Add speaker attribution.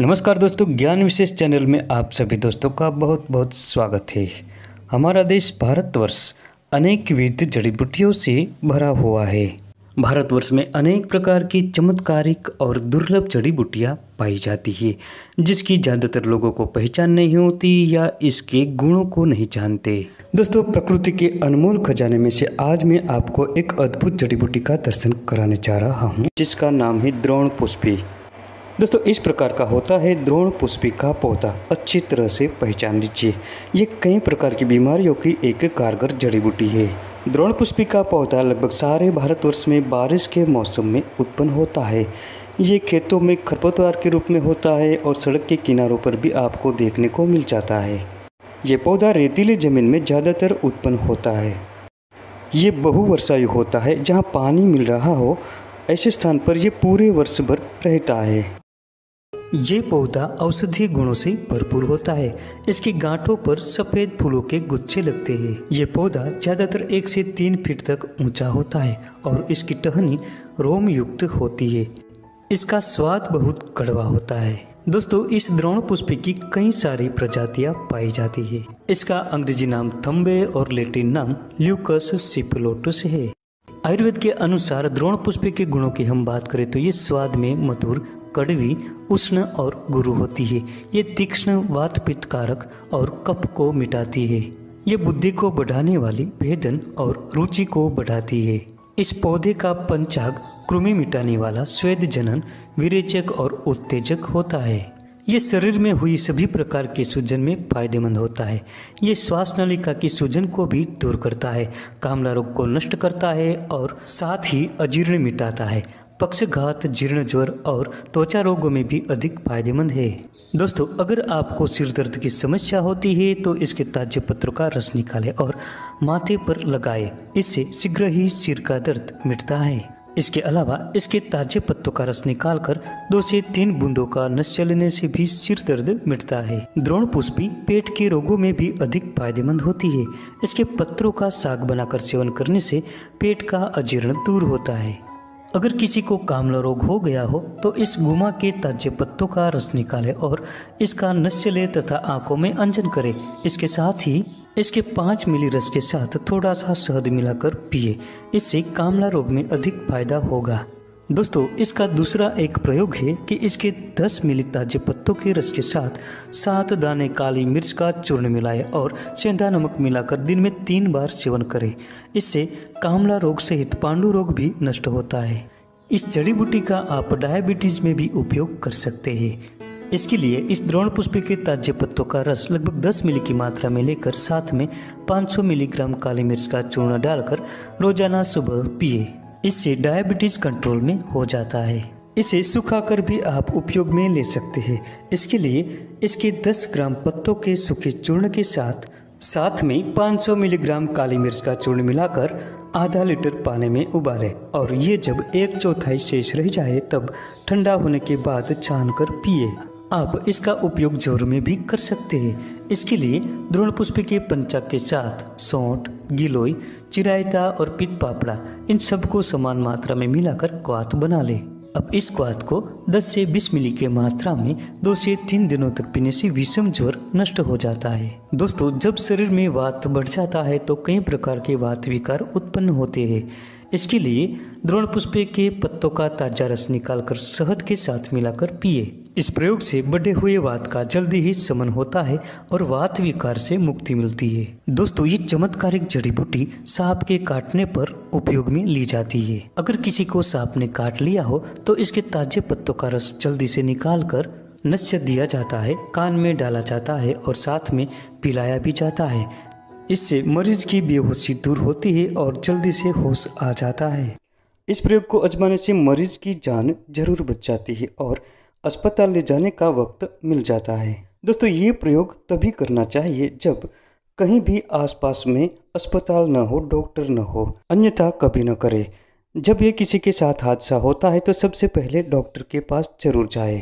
Speaker 1: नमस्कार दोस्तों, ज्ञान विशेष चैनल में आप सभी दोस्तों का बहुत बहुत स्वागत है। हमारा देश भारतवर्ष अनेक विविध जड़ी बूटियों से भरा हुआ है। भारतवर्ष में अनेक प्रकार की चमत्कारिक और दुर्लभ जड़ी बूटियाँ पाई जाती है, जिसकी ज़्यादातर लोगों को पहचान नहीं होती या इसके गुणों को नहीं जानते। दोस्तों, प्रकृति के अनमोल खजाने में से आज मैं आपको एक अद्भुत जड़ी बूटी का दर्शन कराने जा रहा हूँ, जिसका नाम है द्रोण पुष्पी। दोस्तों, इस प्रकार का होता है द्रोण पुष्पी का पौधा। अच्छी तरह से पहचान लीजिए। ये कई प्रकार की बीमारियों की एक कारगर जड़ी बूटी है। द्रोण पुष्पी का पौधा लगभग सारे भारतवर्ष में बारिश के मौसम में उत्पन्न होता है। ये खेतों में खरपतवार के रूप में होता है और सड़क के किनारों पर भी आपको देखने को मिल जाता है। ये पौधा रेतीली ज़मीन में ज़्यादातर उत्पन्न होता है। ये बहुवर्षायु होता है जहाँ पानी मिल रहा हो, ऐसे स्थान पर यह पूरे वर्ष भर रहता है। ये पौधा औषधीय गुणों से भरपूर होता है। इसकी गांठों पर सफ़ेद फूलों के गुच्छे लगते हैं। ये पौधा ज़्यादातर एक से तीन फीट तक ऊँचा होता है और इसकी टहनी रोम युक्त होती है। इसका स्वाद बहुत कड़वा होता है। दोस्तों, इस द्रोण पुष्प की कई सारी प्रजातियाँ पाई जाती है। इसका अंग्रेज़ी नाम थम्बे और लेटिन नाम ल्यूकस सिपलोटस है। आयुर्वेद के अनुसार द्रोण पुष्प के गुणों की हम बात करें तो ये स्वाद में मधुर कड़वी, उष्ण और गुरु होती है। ये तीक्ष्ण वात पित्त कारक और कप को मिटाती है। ये बुद्धि को बढ़ाने वाली भेदन और रुचि को बढ़ाती है। इस पौधे का पंचाग कृमि मिटाने वाला स्वेद जनन, विरेचक और उत्तेजक होता है। ये शरीर में हुई सभी प्रकार के सूजन में फ़ायदेमंद होता है। ये श्वास नलिका की सूजन को भी दूर करता है, कामला रोग को नष्ट करता है और साथ ही अजीर्ण मिटाता है। पक्षघात, जीर्ण ज्वर और त्वचा रोगों में भी अधिक फ़ायदेमंद है। दोस्तों, अगर आपको सिर दर्द की समस्या होती है तो इसके ताजे पत्रों का रस निकालें और माथे पर लगाएँ। इससे शीघ्र ही सिर का दर्द मिटता है। इसके अलावा इसके ताजे पत्तों का रस निकालकर दो से तीन बूंदों का नस चलने से भी सिर दर्द मिटता है। द्रोण पुष्पी पेट के रोगों में भी अधिक फ़ायदेमंद होती है। इसके पत्रों का साग बनाकर सेवन करने से पेट का अजीर्ण दूर होता है। अगर किसी को कामला रोग हो गया हो तो इस गुमा के ताजे पत्तों का रस निकाले और इसका नस्य ले तथा आँखों में अंजन करे। इसके साथ ही इसके पाँच मिली रस के साथ थोड़ा सा शहद मिलाकर पिए। इससे कामला रोग में अधिक फ़ायदा होगा। दोस्तों, इसका दूसरा एक प्रयोग है कि इसके 10 मिली ताजे पत्तों के रस के साथ सात दाने काली मिर्च का चूर्ण मिलाए और सेंधा नमक मिलाकर दिन में तीन बार सेवन करें। इससे कामला रोग सहित पांडु रोग भी नष्ट होता है। इस जड़ी बूटी का आप डायबिटीज़ में भी उपयोग कर सकते हैं। इसके लिए इस द्रोण पुष्प के ताजे पत्तों का रस लगभग 10 मिली की मात्रा में लेकर साथ में 500 मिलीग्राम काली मिर्च का चूर्ण डालकर रोज़ाना सुबह पिए। इससे डायबिटीज़ कंट्रोल में हो जाता है। इसे सुखाकर भी आप उपयोग में ले सकते हैं। इसके लिए इसके 10 ग्राम पत्तों के सूखे चूर्ण के साथ साथ में 500 मिलीग्राम काली मिर्च का चूर्ण मिलाकर आधा लीटर पानी में उबालें और ये जब एक चौथाई शेष रह जाए, तब ठंडा होने के बाद छान कर पिए। आप इसका उपयोग ज़ोर में भी कर सकते हैं। इसके लिए द्रोण पुष्प के पंचक के साथ, सौंठ गिलोय, चिरायता और पित पापड़ा, इन सबको समान मात्रा में मिलाकर क्वात बना लें। अब इस क्वात को 10 से 20 मिली के मात्रा में दो से तीन दिनों तक पीने से विषम ज्वर नष्ट हो जाता है। दोस्तों, जब शरीर में वात बढ़ जाता है तो कई प्रकार के वात विकार उत्पन्न होते हैं। इसके लिए द्रोण पुष्प के पत्तों का ताज़ा रस निकालकर शहद के साथ मिलाकर पिए। इस प्रयोग से बढ़े हुए वात का जल्दी ही समन होता है और वात विकार से मुक्ति मिलती है। दोस्तों, ये चमत्कारिक जड़ी बूटी सांप के काटने पर उपयोग में ली जाती है। अगर किसी को सांप ने काट लिया हो तो इसके ताजे पत्तों का रस जल्दी से निकाल कर नश्य दिया जाता है, कान में डाला जाता है और साथ में पिलाया भी जाता है। इससे मरीज़ की बेहोशी दूर होती है और जल्दी से होश आ जाता है। इस प्रयोग को अजमाने से मरीज़ की जान ज़रूर बच जाती है और अस्पताल ले जाने का वक्त मिल जाता है। दोस्तों, ये प्रयोग तभी करना चाहिए जब कहीं भी आसपास में अस्पताल न हो, डॉक्टर न हो, अन्यथा कभी न करें। जब ये किसी के साथ हादसा होता है तो सबसे पहले डॉक्टर के पास ज़रूर जाए।